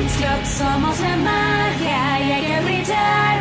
Somos la magia y hay que brillar,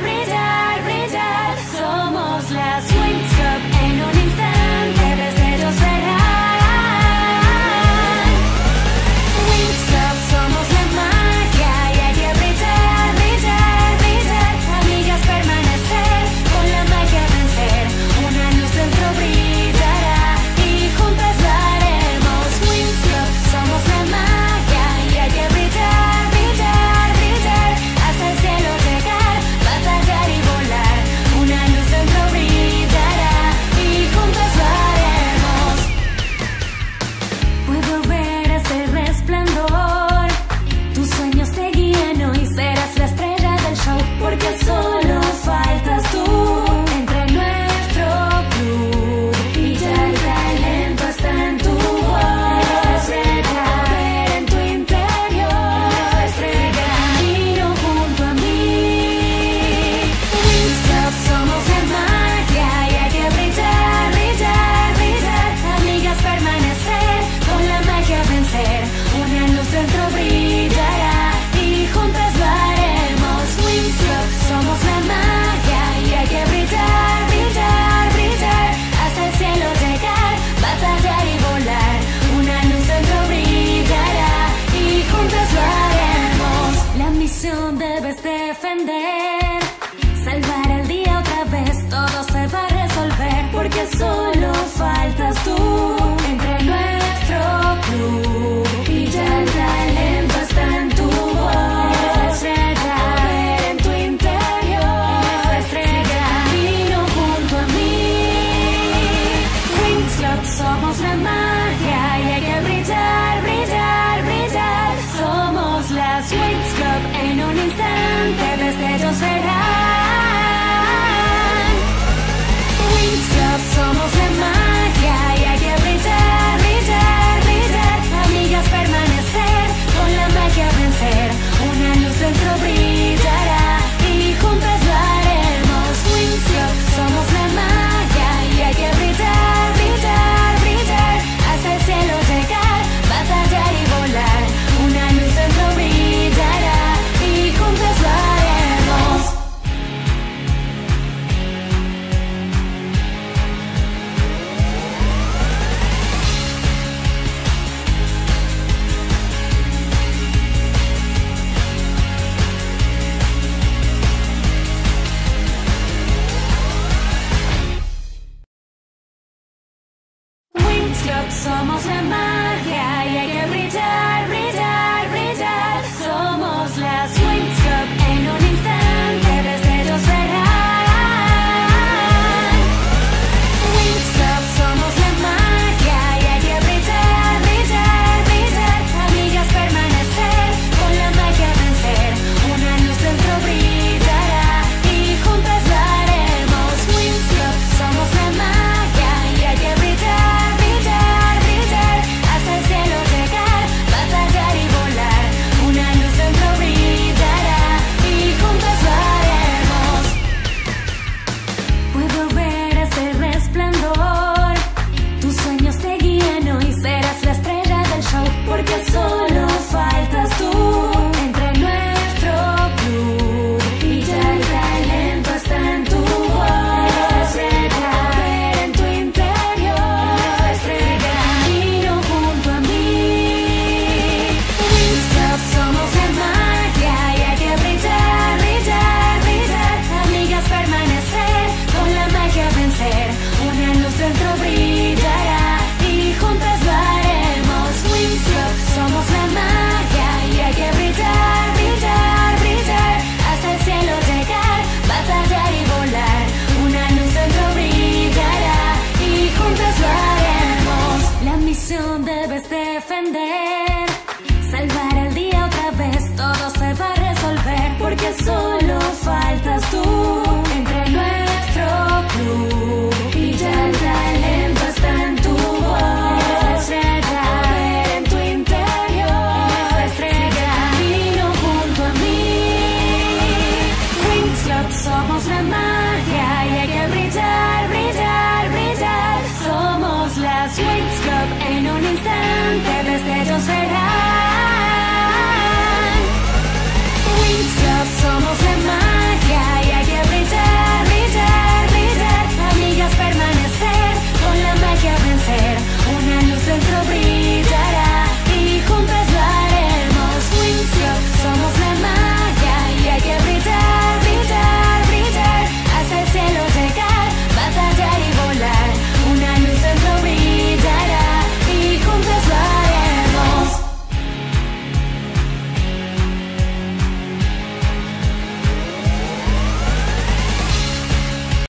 sweet.